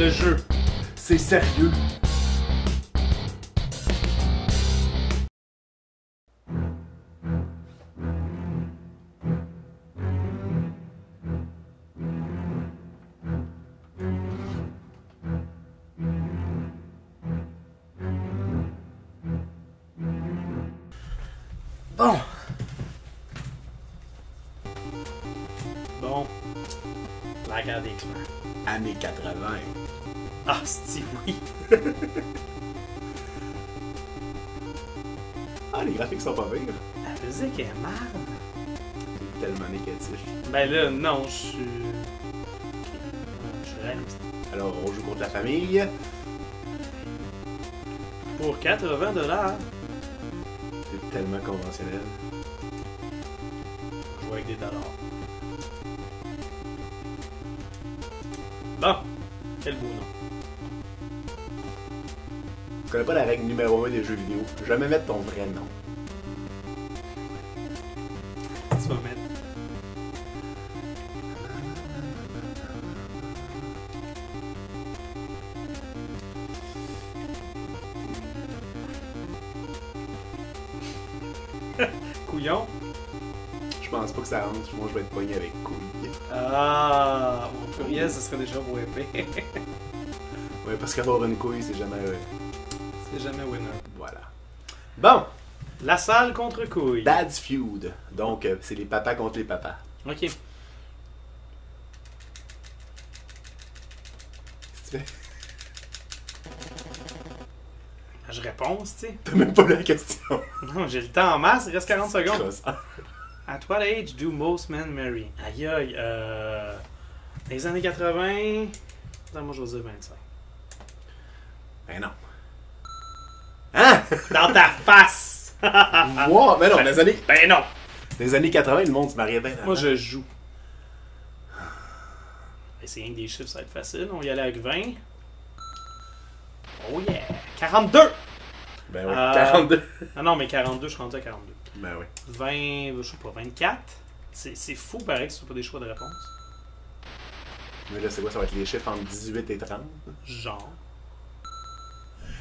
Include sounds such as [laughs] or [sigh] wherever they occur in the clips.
le jeu. C'est sérieux. Bon, Bon. La guerre des clans. années 80. Ah, si oui. Ah, les graphiques sont pas pires. La musique est marde. Tellement négatif. Ben là, non, je suis. Je suis réaliste. Alors, on joue contre la famille. Pour 80 dollars, C'est tellement conventionnel. je joue avec des dollars. Bon, quel beau nom. Je connais pas la règle numéro 1 des jeux vidéo. Jamais mettre ton vrai nom. Tu vas mettre. [laughs] Couillon? Je pense pas que ça rentre. Moi, je vais être pogné avec couille. Ah, mon courriel, ce serait déjà épais. [laughs] Ouais, parce qu'avoir une couille, c'est jamais. euh, C'est jamais winner. Voilà. Bon, La salle contre couille. Dad's Feud. Donc, euh, c'est les papas contre les papas. Ok. Qu'est-ce que tu fais? Je réponds, tu sais. T'as même pas la question. [laughs] Non, j'ai le temps en masse, il reste 40 secondes. At what age do most men marry? Aïe aïe, euh. Dans les années 80. Attends, moi je vais dire 25. Ben non. Hein? Dans ta face! [laughs] Moi? Mais non, dans les années, ben non! dans les années 80, le monde se mariait bien. Moi je joue. Essayer des chiffres, ça va être facile. On va y aller avec 20. Oh yeah! 42! Ben oui, Euh, 42. Ah non, mais 42, je suis rendu à 42. Ben oui. 20, je sais pas, 24. C'est c'est fou pareil que ce soit pas des choix de réponse. Mais là, c'est quoi? Ça va être les chiffres entre 18 et 30? Genre.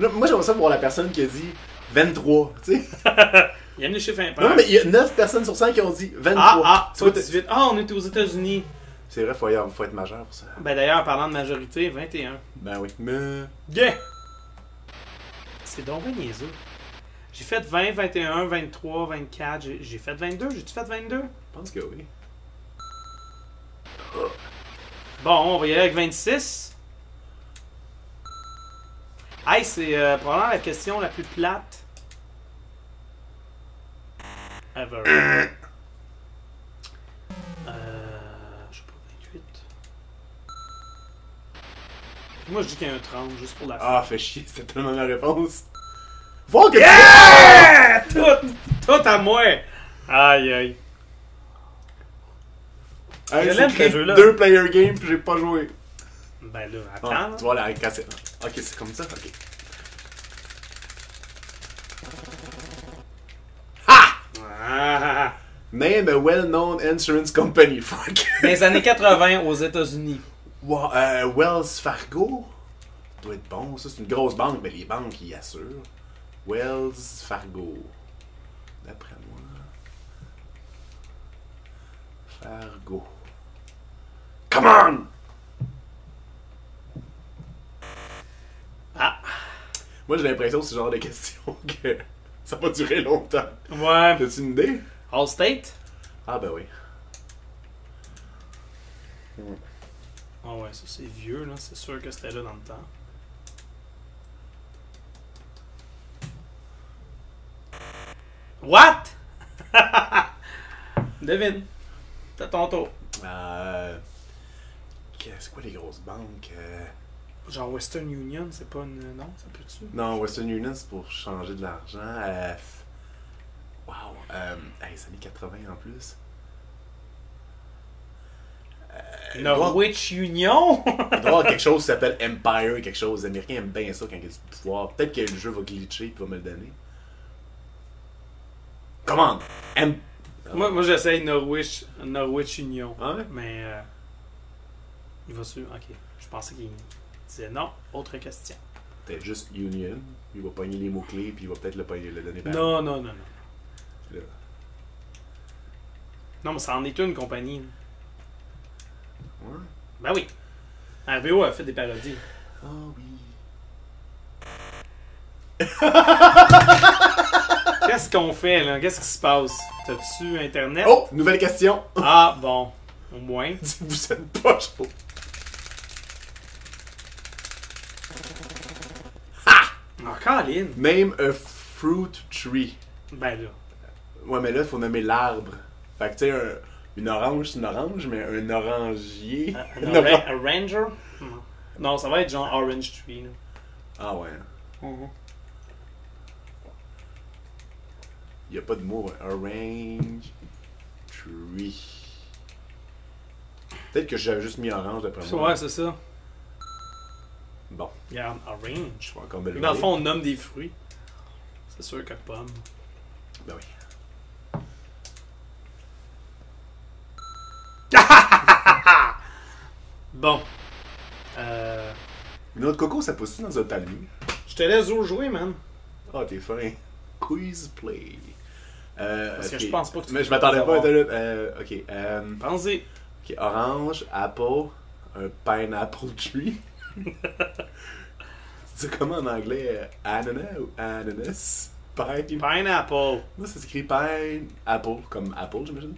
Là, moi, j'aimerais ça voir la personne qui a dit 23, tu sais. [laughs] Il y a les chiffres impairs. Non, mais il y a 9 personnes sur 5 qui ont dit 23. Ah, ah, Tu vois, pas 18. Ah, on était aux États-Unis. C'est vrai, faut, y- faut être majeur pour ça. Ben d'ailleurs, parlant de majorité, 21. Ben oui. Mais. Yeah! C'est donc bien niaiseux. J'ai fait 20, 21, 23, 24. J'ai j'ai fait 22. J'ai-tu fait 22? Je pense que oui. Bon, on va y aller avec 26. Hey, c'est euh, probablement la question la plus plate. Ever. Euh. Je sais pas, 28. Moi, je dis qu'il y a un 30, juste pour la fin. Ah, fait chier, c'était tellement ma réponse. Voir que Yeah! Tout, tout à moi! Aïe, aïe. Hey, Je c'est l'aime, écrit ce jeu-là. Deux player game, puis j'ai pas joué. Ben là, Ah, attends. tu vois la cassette. Ok, c'est comme ça? Ok. Ah! Name a well-known insurance company. Fuck. Dans les années 80 aux États-Unis. Wow, euh, Wells Fargo? Ça doit être bon, ça. C'est une grosse banque, mais les banques, ils assurent. Wells Fargo. D'après moi. Fargo. Come on! Moi, j'ai l'impression que c'est ce genre de question [laughs] que ça va durer longtemps. Ouais. T'as-tu une idée? Allstate? Ah, ben oui. Ah ouais, ça c'est vieux, là. C'est sûr que c'était là dans le temps. What? [laughs] Devine. T'as ton tour. Euh. Qu'est-ce quoi les grosses banques? Euh, Genre Western Union, c'est pas une. Non, ça peut-tu? Non, Western Union, c'est pour changer de l'argent. Euh... Wow. Euh... Hey, c'est années 80 en plus. Euh, doit- Norwich Union? Il doit y avoir quelque chose qui s'appelle Empire, quelque chose. Les Américains aiment bien ça quand il y a du pouvoir. Peut-être que le jeu va glitcher et va me le donner. Comment? Em... moi, moi j'essaye Norwich, Norwich Union. Ah ouais? Mais. euh, il va sur. Ok. Je pensais qu'il. Non, autre question. Peut-être juste Union. Il va pogner les mots-clés, puis il va peut-être le, le donner par Non, non, non, non. Là. Non, mais ça en est une compagnie. Ouais. Ben oui. RVO a fait des parodies. Ah oui. [laughs] Qu'est-ce qu'on fait là? Qu'est-ce qui se passe? T'as-tu internet? Oh, nouvelle question. Ah bon, au moins. [laughs] Vous êtes pas chaud. Colin! Name a fruit tree. Ben là. Ouais, mais là, il faut nommer l'arbre. Fait que, tu sais, un- une orange, c'est une orange, mais un orangier. Un, [laughs] ranger? Non. Non, ça va être genre Orange Tree. Là. Ah ouais. Il n'y a pas de mot. hein. Orange tree. Peut-être que j'avais juste mis orange d'après moi. Ouais, c'est ça. Bon, Regarde, Orange. encore me le Dans le fond, on nomme des fruits. C'est sûr que pomme. Ben oui. [laughs] Bon. Euh, Une autre coco, ça pousse dans un talus? je te laisse où jouer, man. Ah, t'es fin. [laughs] Quiz play. Euh, Parce que je pense pas que tu Mais je m'attendais pas à euh, Ok. euh, Pensez. ok. Orange, apple, un pineapple tree. [laughs] C'est comment en anglais euh, Ananas ou ananas? Pine. Pineapple. Moi, ça s'écrit pine apple, comme apple, j'imagine.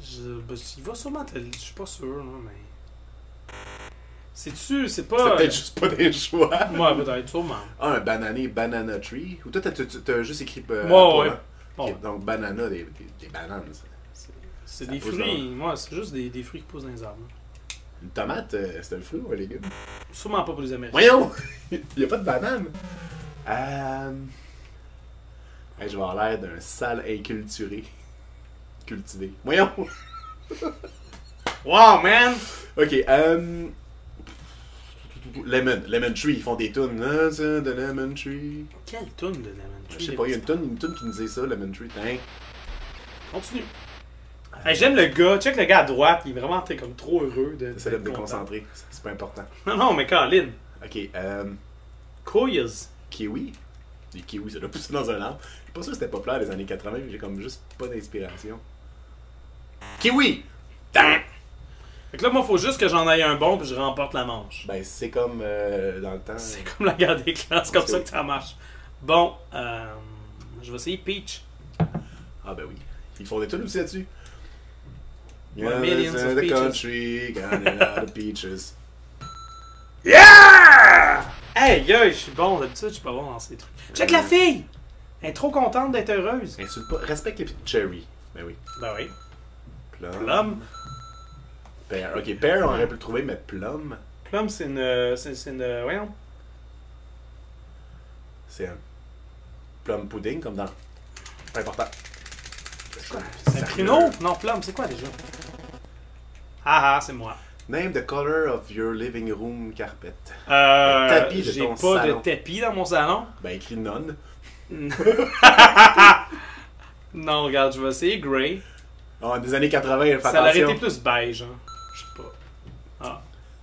Je, ben, il va sûrement te. Je suis pas sûr, là, mais. C'est-tu. C'est C'est pas. peut-être juste pas des choix. Moi, peut-être, sûrement. Ah, un banané, banana tree. Ou toi, t'as, juste écrit. euh, Ouais, ouais. hein? Bon, donc, banana, des, des, des bananes. c'est des fruits. Moi, c'est juste des, des fruits qui poussent dans les arbres. Une tomate, euh, c'est un fruit ou un légume? Sûrement pas pour les Américains. Voyons! [laughs] Il n'y a pas de banane. Euh... hey, je vais avoir l'air d'un sale inculturé. Cultivé. Voyons! Wow, man! Ok, euh... Lemon. Lemon Tree, ils font des tunes. De Lemon Tree. Quelle toune de Lemon Tree? Je sais pas, il y a une tune, une tune qui nous disait ça, Lemon Tree. Hein? Continue. Hey, J'aime le gars. Check le gars à droite. Il est vraiment t'es comme trop heureux de. J'essaie de me déconcentrer. C'est pas important. [laughs] Non, non, mais Colin. Ok, euh... Quiz. Kiwi. Les kiwis, ça doit pousser dans un arbre. Je suis pas sûr que c'était populaire les années 80, mais j'ai comme juste pas d'inspiration. Kiwi! Damn! Fait que là, moi, faut juste que j'en aille un bon puis je remporte la manche. Ben, c'est comme euh, dans le temps. C'est comme la guerre des clans, c'est comme ça que ça marche. Bon, euh, je vais essayer Peach. Ah, ben oui. Ils font des tunes aussi là-dessus. Ouais, Yeah, millions it's of in the peaches. country, got a lot of peaches. Yeah! Hey, gars, je suis bon. D'habitude, je suis pas bon dans ces trucs. Check la fille! Elle est trop contente d'être heureuse. Insulte pas. Respecte les cherry. Ben oui. Ben oui. Plum. Plum. Pear. Ok, pear, on aurait pu le trouver, mais plum, Plum, c'est une. C'est c'est une. Voyons. c'est un plum pudding, comme dans. Pas important. C'est un pruneau? Non, Plum, c'est quoi déjà? Ah ah, c'est moi. Name the color of your living room carpet. Euh, Le tapis de J'ai ton pas salon. de tapis dans mon salon. Ben, écrit none. [laughs] non, regarde, je vais essayer Grey. Oh, des années 80, fais Ça aurait attention. été plus beige, hein. Je sais pas. Ah.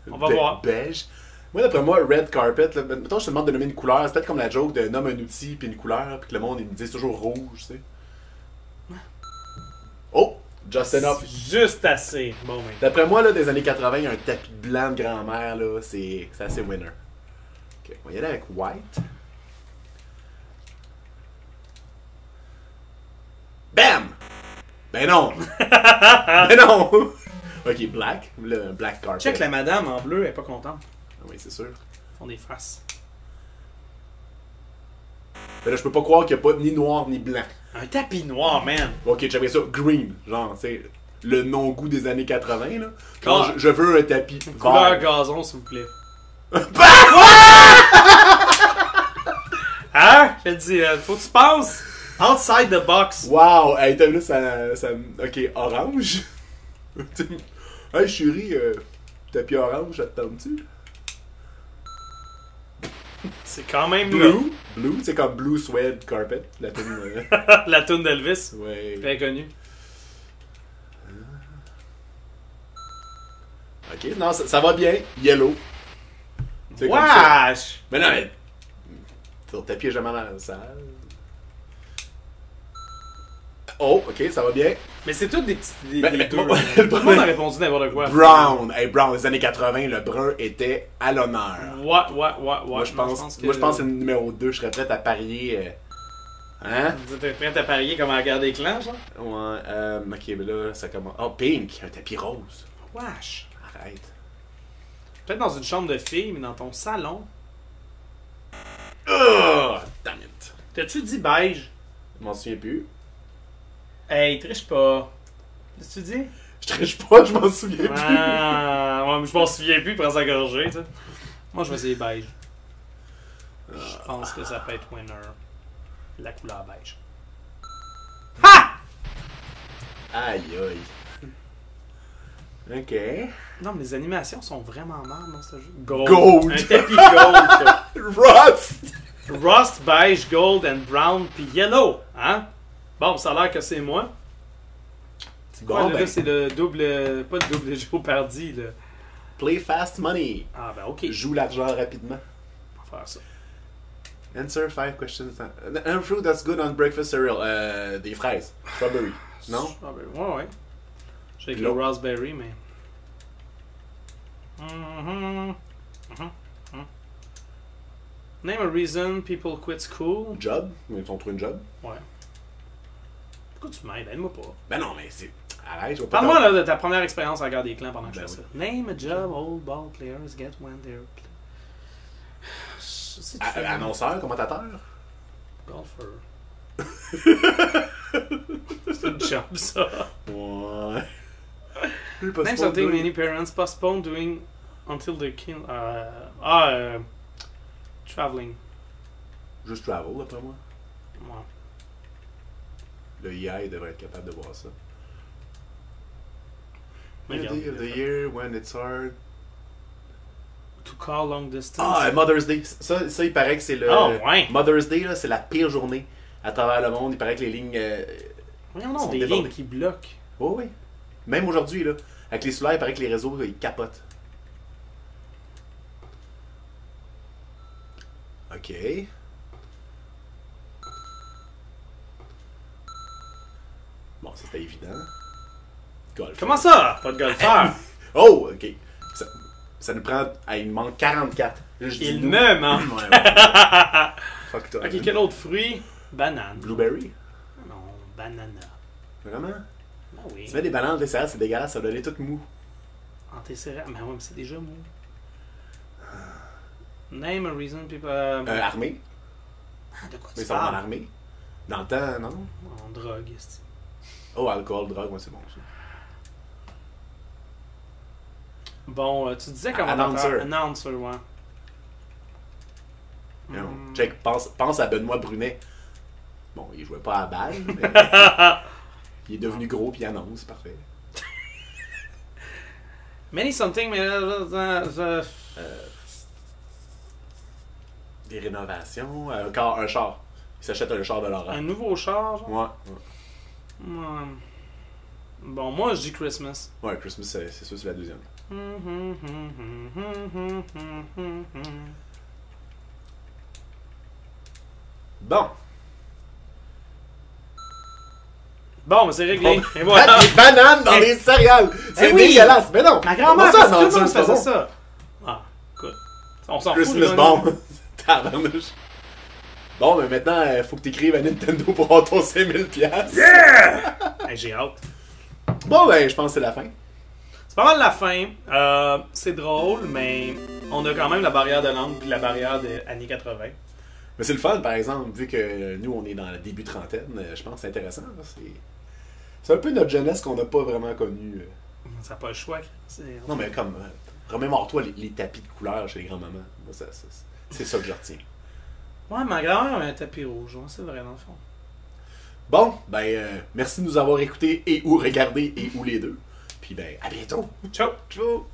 On va Be- voir. Beige. Moi, d'après moi, red carpet, là, mettons, je te demande de nommer une couleur, c'est peut-être comme la joke de nomme un outil puis une couleur, puis que le monde, me disent toujours rouge, tu sais. Just enough. Juste assez. Bon, ben. D'après moi, là, des années 80, un tapis blanc de grand-mère, là, c'est c'est assez winner. Ok, on va y aller avec white. Bam! Ben non! [laughs] ben non! ok, black. Un black carpet. Check la madame en bleu, elle est pas contente. Ah Oui, c'est sûr. Ils font des faces. Mais là, je peux pas croire qu'il n'y a pas ni noir ni blanc. Un tapis noir, man. Ok, j'aimerais ça green. Genre, c'est le non-goût des années 80, là. Genre, Ah. je, je veux un tapis Couleur vert. gazon, s'il vous plaît. [laughs] hein? Je te dis, euh, faut que tu penses outside the box. Wow! Hey, t'as vu, ça, ça... Ok, orange. [laughs] hey, chérie, euh, tapis orange, ça te tente-tu? [laughs] C'est quand même Blue? Blue, c'est comme Blue Suede Carpet, la tune. euh. [laughs] La toune d'Elvis. ouais. Très connue. Ok, non, ça, ça va bien. Yellow. Wesh! Mais non, mais. Ton tapis est jamais dans la salle. Oh, ok, ça va bien. Mais c'est tout des petits. Des, mais- deux. moi, [laughs] Tout le monde a répondu n'importe quoi. Brown. Hey, Brown, les années 80, le brun était à l'honneur. Ouais, ouais, ouais, ouais. Moi, je pense, que- moi, je pense que le numéro 2. Je serais prêt à parier. euh, Hein? Vous êtes prêt à parier comme à guerre des clans, genre? Ouais, euh, ok, mais là, ça commence. Oh, pink, un tapis rose. Wesh! Arrête. Peut-être dans une chambre de filles, mais dans ton salon. Oh, damn it. T'as-tu dit beige? Je m'en souviens plus. Hey, triche pas. Qu'est-ce que tu dis? Je triche pas, je m'en souviens plus. Ah, ouais, mais je m'en souviens plus, prends sa gorgée, tu sais. Moi, je vais essayer beige. Je pense que ça peut être winner. La couleur beige. Ha! Aïe, aïe. Ok. Non, mais les animations sont vraiment marres dans ce jeu. Gold. Gold. Un tapis gold. [laughs] Rust! Rust, beige, gold and brown, puis yellow. Hein? Bon, ça a l'air que c'est moi. Bon, Ouais, là, ben, là, c'est le double. Pas le double Jeopardy, là. play fast money. Ah, ben, ok. Joue l'argent rapidement. On va faire ça. Answer five questions. Un fruit that's good on breakfast cereal. Euh, des fraises. Strawberry. Non? Ben, ouais, ouais. J'ai le raspberry, mais. Mhm, mhm, mhm. Name a reason people quit school. Job. Ils ont trouvé une job. Ouais. Pourquoi tu m'aides? Aide-moi pas. Ben non, mais c'est. Arrête, je vais pas. Parle-moi là, de ta première expérience à regarder des clans pendant que je Ben fais ça. Name a job old ball players get when they're. pl- Je sais, tu Annonceur, commentateur? Golfer. [laughs] C'est une job, ça. Ouais. [laughs] Name something many parents postpone doing until they kill. Uh, ah, euh, traveling. Juste travel, d'après moi. Ouais. Le IA il devrait être capable de voir ça. Mais The the year when it's hard. To call long distance. Ah, Mother's Day. Ça, ça il paraît que c'est le. Ah, ouais. Mother's Day, là, c'est la pire journée à travers le monde. Il paraît que les lignes. euh, non, sont des lignes qui bloquent. Oh oui. Même aujourd'hui, là. Avec les solaires, il paraît que les réseaux, ils capotent. Ok. Bon, ça c'était évident. Golf. Comment ça? Pas de golfeur. [laughs] Oh, ok. Ça, ça nous prend. Ah, il nous manque 44. Là, je dis Il nous. me ment. [laughs] Ouais, ouais. Fuck toi. ok, quel autre fruit? Banane. Blueberry? Non, banana. Vraiment? Ah oui. Tu mets des bananes, des céréales, c'est dégueulasse, ça doit aller tout mou. Antécéréales. Mais ouais, mais c'est déjà mou. Name a reason people. euh, Euh, armée ah, de quoi Mais tu ça va dans parles? l'armée. Dans le temps, non? En drogue, est Oh, alcool, drogue, moi c'est bon ça. Bon, euh, tu disais comment Announcer. Announcer, ouais. Non. Hmm. Check, pense, pense à Benoît Brunet. Bon, il jouait pas à balle, mais [laughs] il est devenu gros puis il annonce, parfait. [laughs] Many something, mais. euh, euh, Des rénovations, encore un char. Il s'achète un char de Laurent. un nouveau char, genre? Ouais, ouais. Bon, moi, je dis Christmas. Ouais, Christmas, c'est c'est sûr, c'est la deuxième. Bon. Bon, mais c'est réglé. Et Mettre voilà. des bananes dans les céréales! C'est Eh oui! dégueulasse! Mais non! Ma grand-mère, Comment ça, tout le monde c'est pas faisait bon? ça. Ah, écoute. On s'en fout. Christmas là. bomb! [laughs] Tabarnouche. Bon, mais maintenant, il faut que tu écrives à Nintendo pour avoir ton 5000$. piastres. [laughs] Hey, J'ai hâte. Bon, ben, je pense que c'est la fin. C'est pas mal la fin. Euh, c'est drôle, mais on a quand même la barrière de langue puis la barrière des années 80. Mais c'est le fun, par exemple, vu que nous, on est dans le début trentaine, euh, je pense que c'est intéressant. C'est... un peu notre jeunesse qu'on n'a pas vraiment connue. euh. Ça n'a pas le choix. Non, mais comme, euh, remémore-toi les, les tapis de couleur chez les grands-mamans. C'est ça que je retiens. Ouais, ma grand-mère avait un tapis rouge. ouais, c'est vrai, dans le fond. Bon, ben, euh, merci de nous avoir écoutés et ou regardés et ou les deux. Puis, ben, à bientôt. Ciao! Ciao!